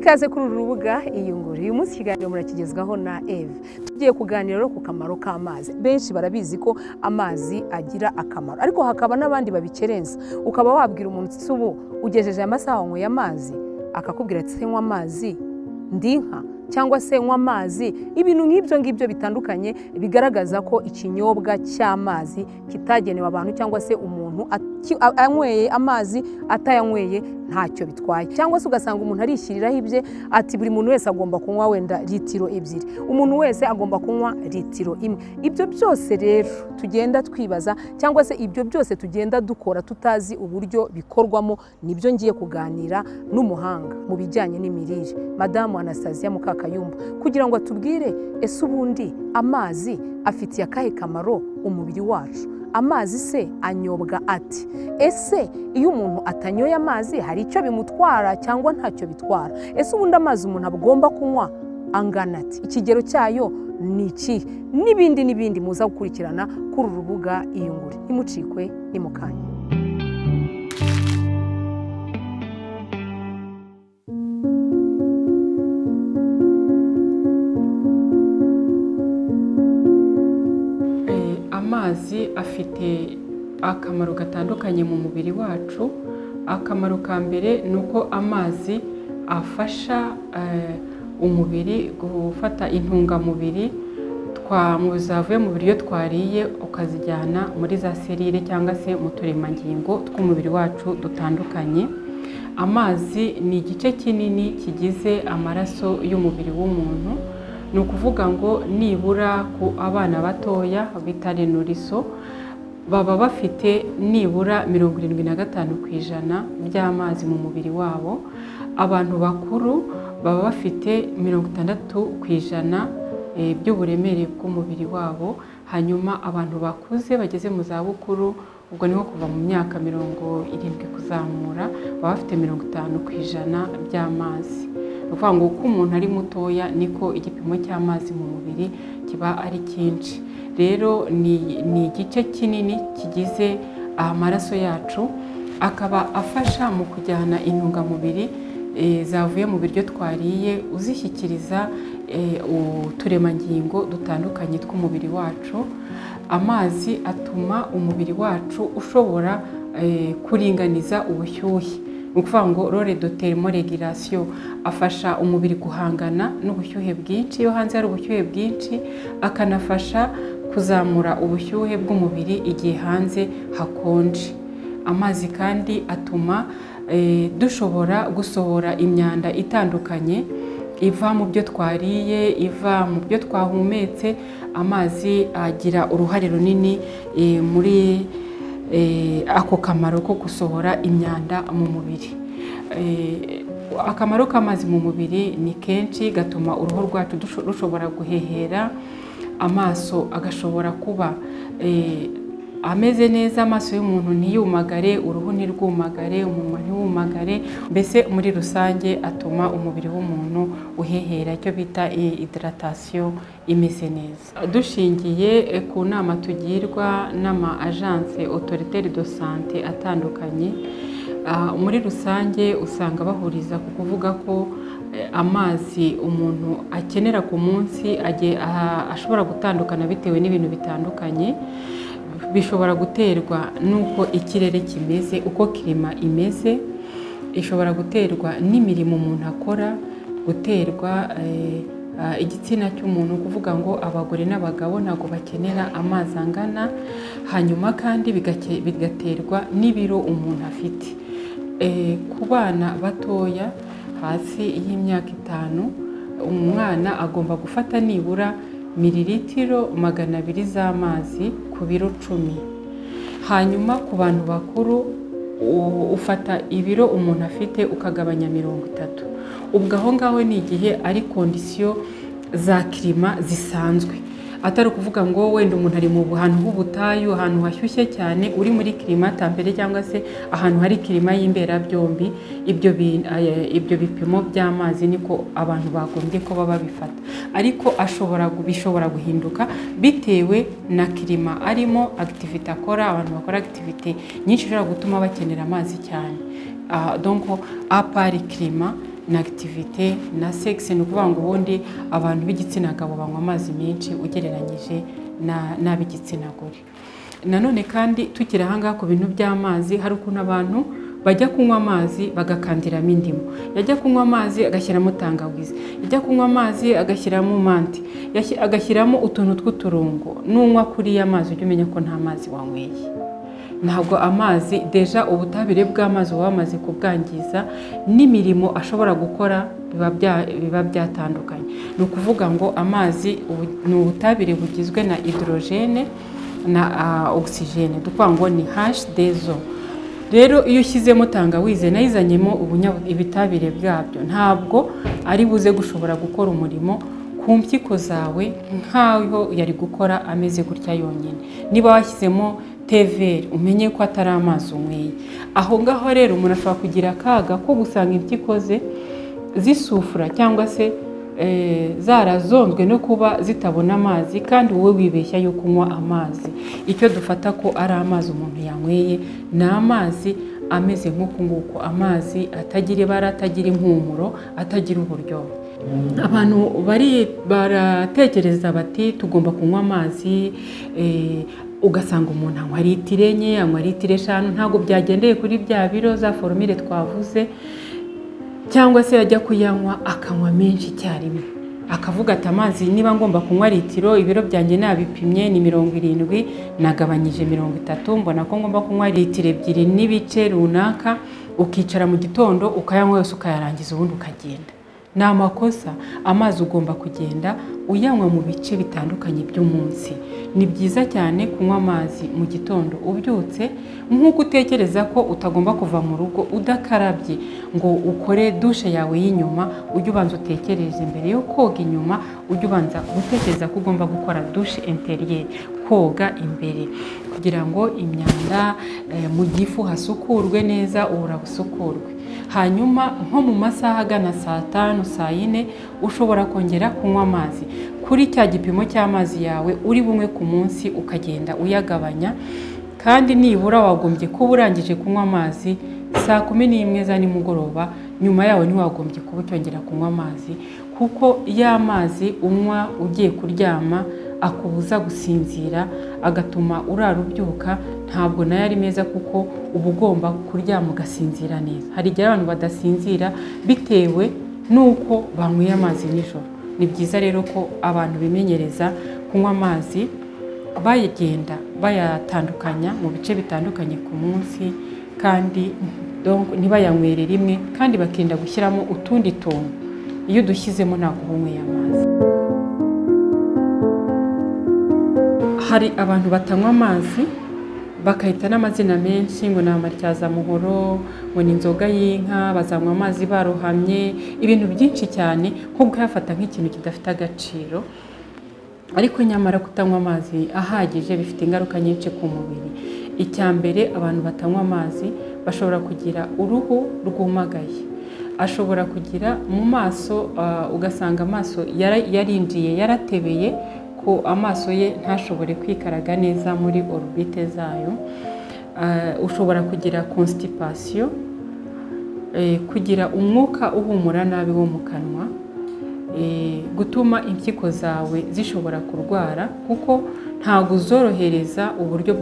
ikaze kuri uru rubuga iyungure uyu munsi ikiganiro murakigezwaho na eve. Tugiye kuganira rero ku kamaro k'amazi. Benshi barabizi ko amazi agira akamaro ariko hakaba n'abandi babikerenza ukaba wabwira umuntu uti ubu ugejeje aya masaha wanyweye amazi? Akakubwira ati nywa amazi? Ndi inka cyangwa se nywa amazi? Ibintu nk'ibyo ngibyo bitandukanye bigaragaza ko ikinyobwa cy'amazi kitagenewe abantu cyangwa se umuntu anyweye amazi atayanyweye ntacyo bitwaye. Cyangwa se ugasanga umuntu arishyiriraho ibye ati buri muntu wese agomba kunywa wenda litiro ebyiri umuntu wese agomba kunywa litiro imwe. Ibyo byose rero tugenda twibaza cyangwa se ibyo byose tugenda dukora tutazi uburyo bikorwamo ni byo ngiye kuganira n'umuhanga mu bijyanye n'imirire. Madamu anastasia mukakayumba kugira ngo atubwire ese ubundi amazi afitiye akahe kamaro umubiri wacu? Amazi se anyobwa ati ese iyo umuntu atanyoye amazi hari icyo bimutwara cyangwa ntacyo bitwara? Ese ubundi amazi umuntu agomba kunywa? Angana ati ikigero cyayo ni ikihe? N'ibindi n'ibindi muza gukurikirana kuri uru rubuga iyungure ntimucikwe ni mu afite akamaro gatandukanye mu mubiri wacu. Akamaro ka mbere ni uko amazi afasha umubiri gufata intungamubiri. Zavuye mu biryo twariye ukazijyana muri za serire cyangwa se mu turemangingo tw'umubiri wacu dutandukanye. Amazi ni igice kinini kigize amaraso y'umubiri w'umuntu. Ni ukuvuga ngo nibura ku abana batoya bita renuriso baba bafite nibura mirongo irindwi na gatanu ku ijana by'amazi mu mubiri wabo. Abantu bakuru baba bafite mirongo itandatu ku ijana by'uburemere bw'umubiri wabo. Hanyuma abantu bakuze bageze mu zabukuru ubwo ni ho kuva mu myaka mirongo irindwi kuzamura baba bafite mirongo itanu ku ijana by'amazi. Ni ukuvuga ngo uko umuntu ari mutoya niko igipimo cy'amazi mu mubiri kiba ari cyinshi. Rero ni igice kinini kigize amaraso yacu akaba afasha mu kujyana intungamubiri zavuye mu biryo twariye uzishyikiriza uturemangingo dutandukanye tw'umubiri wacu. Amazi atuma umubiri wacu ushobora kuringaniza ubushyuhe. Ni ukuvuga ngo rore do terimoregirasiyo afasha umubiri guhangana n'ubushyuhe bwinshi. Iyo hanze hari ubushyuhe bwinshi akanafasha kuzamura ubushyuhe bw'umubiri igihe hanze hakonje. Amazi kandi atuma dushobora gusohora imyanda itandukanye iva mu byo twariye iva mu byo twahumetse amazi agira uruhare runini muri ako kamaro ko gusohora imyanda mu mubiri. Akamaro k'amazi mu mubiri ni kenshi gatuma uruhu rwacu rushobora guhehera amaso agashobora kuba ameze neza amaso y'umuntu ntiyumagare uruhu ntirwumagare umunwa ntiwumagare mbese muri rusange atuma umubiri w'umuntu uhehera. Icyo bita hidaratasiyo imeze neza. Dushingiye ku nama tugirwa n'ama ajanse otoriteri do sante atandukanye muri rusange usanga bahuriza ku kuvuga ko amazi umuntu akenera ku munsi ashobora gutandukana bitewe n'ibintu bitandukanye. Bishobora guterwa n'uko ikirere kimeze uko kirima imeze ishobora guterwa n'imirimo umuntu akora guterwa igitsina cy'umuntu kuvuga ngo abagore n'abagabo ntabwo bakenera amazi angana hanyuma kandi bigaterwa n'ibiro umuntu afite. Ku bana batoya hasi y'imyaka itanu umwana agomba gufata nibura miriritiro magana abiri z'amazi ku biro cumi. Hanyuma ku bantu bakuru ufata ibiro umuntu afite ukagabanya mirongo itatu. Ubwo aho ngaho ni igihe ari kondisiyo za kirima zisanzwe. Atari ukuvuga ngo wenda umuntu ari mu hantu h'ubutayu ahantu hashyushye cyane uri muri kirima tambere cyangwa se ahantu hari kirima y'imberabyombi ibyo ibyo bipimo by'amazi niko abantu bagombye kuba babifata. Ariko ashobora bishobora guhinduka bitewe na kirima arimo akitivite akora abantu bakora akitivite nyinshi zishobora gutuma bakenera amazi cyane. Donko apari kirima na akitivite na segisi ni ukuvuga ngo ubundi abantu b'igitsina gabo banywa amazi menshi ugereranyije n'ab'igitsina gore. Nanone kandi tukiri ahangaha ku bintu by'amazi hari ukuntu abantu bajya kunywa amazi bagakandiramo indimu. Yajya kunywa amazi agashyiramo tangawizi. Yajya kunywa amazi agashyiramo manti agashyiramo utuntu tw'uturungo. Nunywa kuriya mazi ujye umenya ko nta mazi wanyweye. Ntabwo amazi deja ubutabire bw'amazi buba bamaze kubwangiza n'imirimo ashobora gukora biba byatandukanye. Ni ukuvuga ngo amazi ni ubutabire bugizwe na hidorogene na ogisijene dukuvuga ngo ni hashi dezo rero iyo ushyizemo tangawize na yo izanyemo ibitabire bwabyo ntabwo ari buze gushobora gukora umurimo ku mpyiko zawe nk'aho yari gukora ameze gutya yonyine. Niba washyizemo teveri umenye ko atari amazi unyweye. Aho ngaho rero umuntu ashobora kugira akaga ko gusanga impyiko ze zisufura cyangwa se zarazonzwe no kuba zitabona amazi kandi wowe wibeshya yo kunywa amazi. Icyo dufata ko ari amazi umuntu yanyweye ni amazi ameze nk'uku nguku. Amazi atagira ibara atagira impumuro atagira uburyohe. Abantu bari baratekereza bati tugomba kunywa amazi ugasanga umuntu anywa litiro enye anywa litiro eshanu ntabwo byagendeye kuri bya biro za foromire twavuze cyangwa se yajya kuyanywa akanywa menshi icyarimwe. Akavuga ati amazi niba ngomba kunywa litiro ibiro byanjye nabipimye ni mirongo irindwi nagabanyije mirongo itatu mbona ko ngomba kunywa litiro ebyiri n'ibice runaka. Ukicara mu gitondo ukayanywa yose ukayarangiza ubundi ukagenda. Ni amakosa amazi ugomba kugenda uyanywa mu bice bitandukanye by'umunsi. Ni byiza cyane kunywa amazi mu gitondo ubyutse nk'uko utekereza ko utagomba kuva mu rugo udakarabye. Ngo ukore dushe yawe y'inyuma ujye ubanza utekereze. Mbere yo koga inyuma ujye ubanza gutekereza ko ugomba gukora dushe interiyeri koga imbere. Kugira ngo imyanda mu gifu hasukurwe neza ubura busukurwe hanyuma nko mu masaha agana saa tanu saa yine ushobora kongera kunywa amazi. Kuri cya gipimo cy'amazi yawe uri bumwe ku munsi ukagenda uyagabanya kandi nibura wagombye kuba urangije kunywa amazi saa kumi n'imwe za nimugoroba nyuma yawe ntiwagombye kuba ucyongera kunywa amazi kuko ya mazi unywa ugiye kuryama akubuza gusinzira agatuma urara ubyuka ntabwo na yo ari meza kuko uba ugomba kuryama ugasinzira neza. Hari igihe abantu badasinzira bitewe n'uko banyweye amazi nijoro. Ni byiza rero ko abantu bimenyereza kunywa amazi bayagenda bayatandukanya mu bice bitandukanye ku munsi kandi ntibayanywere rimwe kandi bakirinda gushyiramo utundi tuntu. Iyo udushyizemo ntabwo uba unyweye amazi. Hari abantu batanywa amazi bakahita n'amazina menshi ngo ni amatyazamuhoro ngo ni inzoga y'inka bazanywa amazi barohamye ibintu byinshi cyane nko kuyafata nk'ikintu kidafite agaciro. Ariko nyamara kutanywa amazi ahagije bifite ingaruka nyinshi ku mubiri. Icya mbere abantu batanywa amazi bashobora kugira uruhu rwumagaye. Ashobora kugira mu maso ugasanga amaso yarinjiye yaratebeye ko amaso ye ntashobore kwikaraga neza muri orubite zayo. Ushobora kugira constipation kugira umwuka uhumura nabi wo mu kanwa gutuma impyiko zawe zishobora kurwara kuko ntabwo uzorohereza uburyo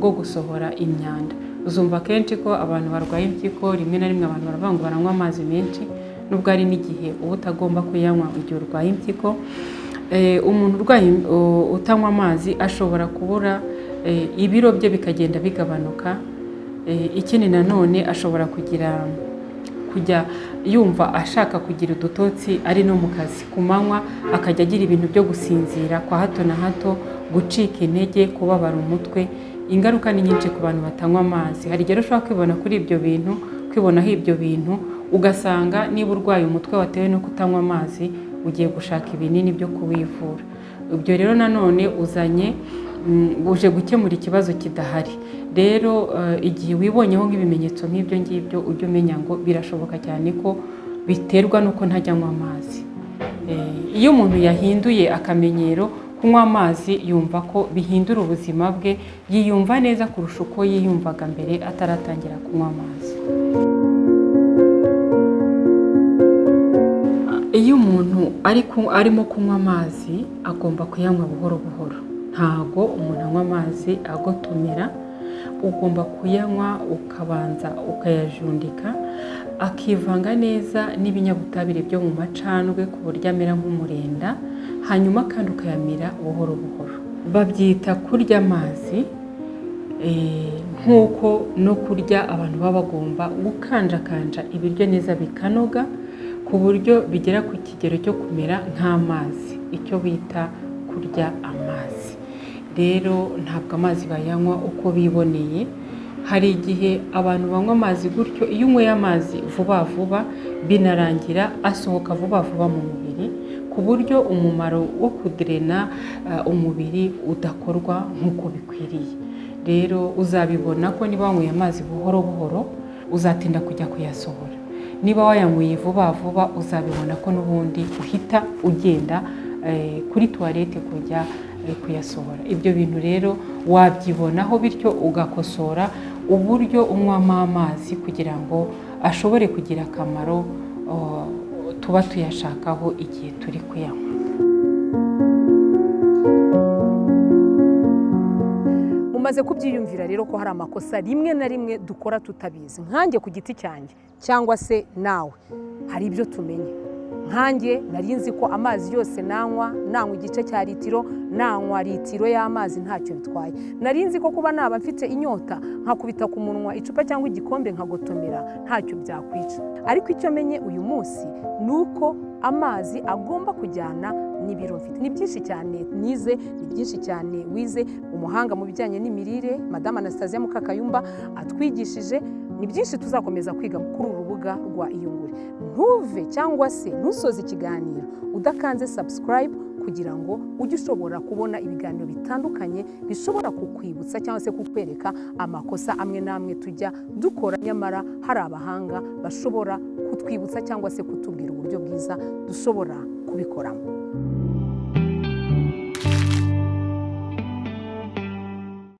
bwo gusohora imyanda. Uzumva kenshi ko abantu barwaye impyiko rimwe na rimwe abantu baravuga ngo baranywa amazi menshi nubwo hari n'igihe uba utagomba kuyanywa igihe urwaye impyiko. Umuntu urwaye utanywa amazi ashobora kubura ibiro bye bikagenda bigabanuka. Ikindi nanone ashobora kugira kujya yumva ashaka kugira udutotsi ari no mu kazi ku manywa akajya agira ibintu byo gusinzira kwa hato na hato gucika intege kubabara umutwe. Ingaruka ni nyinshi ku bantu batanywa amazi. Hari igihe ushobora kwibona kuri ibyo bintu kwibonaho ibyo bintu ugasanga niba urwaye umutwe watewe no kutanywa amazi ugiye gushaka ibinini byo kuwivura ibyo rero nanone uzanye uje gukemura ikibazo kidahari. Rero igihe wibonyeho nk'ibimenyetso nk'ibyo ngibyo ujye umenya ngo birashoboka cyane ko biterwa n'uko ntajya anywa amazi. Iyo umuntu yahinduye akamenyero kunywa amazi yumva ko bihindura ubuzima bwe yiyumva neza kurusha uko yiyumvaga mbere ataratangira kunywa amazi. Iyo umuntu arimo kunywa amazi agomba kuyanywa buhoro buhoro. Ntago umuntu anywa amazi agotomera ugomba kuyanywa ukabanza ukayajundika akivanga neza n'ibinyabutabire byo mu macandwe ku buryo amera nk'umurenda hanyuma kandi ukayamira buhoro buhoro. Babyita kurya amazi eh, nk'uko no kurya abantu baba bagomba gukanjakanja ibiryo neza bikanoga ku buryo bigera ku kigero cyo kumera nk'amazi. Icyo bita kurya amazi. Rero ntabwo amazi bayanywa uko biboneye. Hari igihe abantu banywa amazi gutyo iyo unyweye amazi vuba vuba binarangira asohoka vuba vuba mu mubiri ku buryo umumaro wo kudirena uh, umubiri udakorwa nk'uko bikwiriye. Rero uzabibona ko niba wanyweye amazi buhoro buhoro uzatinda kujya kuyasohora. Niba wayanyweye vuba vuba uzabibona ko n'ubundi uhita ugenda eh, kuri tuwarete kujya eh, kuyasohora. Ibyo bintu rero wabyibonaho bityo ugakosora uburyo unywamo amazi kugira ngo ashobore kugira akamaro oh, tuba tuyashakaho igihe turi kuyanywa. Mumaze kubyiyumvira rero ko hari amakosa rimwe na rimwe dukora tutabizi. Nkanjye ku giti cyanjye cyangwa se nawe hari ibyo tumenye. Nkanjye nari nzi ko amazi yose nanywa nanywa igice cya litiro nanywa litiro y'amazi ntacyo bitwaye. Nari nzi ko kuba naba mfite inyota nkakubita ku munwa icupa cyangwa igikombe nkagotomera ntacyo byakwica. Ariko icyo menye uyu munsi ni uko amazi agomba kujyana n'ibiro mfite. Ni byinshi cyane nize ni byinshi cyane wize umuhanga mu bijyanye n'imirire madamu anastasia mukakayumba atwigishije ni byinshi tuzakomeza kwiga kuri uru rubuga rwa iyungure. Ntuve cyangwa se ntusoze ikiganiro udakanze subscribe kugira ngo ujye ushobora kubona ibiganiro bitandukanye bishobora kukwibutsa cyangwa se kukwereka amakosa amwe n'amwe tujya dukora. Nyamara hari abahanga bashobora kutwibutsa cyangwa se kutubwira uburyo bwiza dushobora kubikoramo.